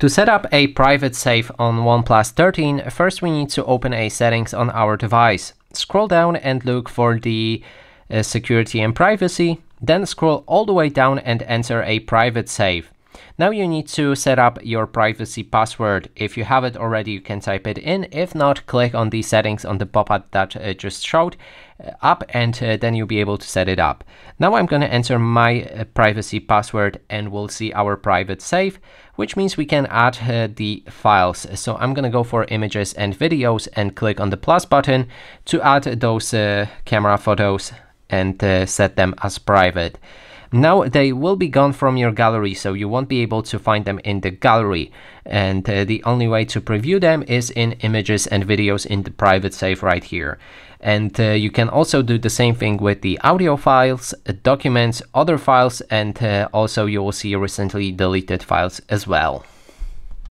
To set up a private safe on OnePlus 13, first we need to open a settings on our device. Scroll down and look for the uh, security and privacy, then scroll all the way down and enter a private safe. Now you need to set up your privacy password. If you have it already, you can type it in. If not, click on the settings on the pop-up that uh, just showed uh, up and uh, then you'll be able to set it up. Now I'm going to enter my uh, privacy password and we'll see our private safe, which means we can add uh, the files. So I'm going to go for images and videos and click on the plus button to add those uh, camera photos and set them as private. Now they will be gone from your gallery, so you won't be able to find them in the gallery. And uh, the only way to preview them is in images and videos in the private safe right here. And uh, you can also do the same thing with the audio files, uh, documents, other files, and uh, also you will see recently deleted files as well.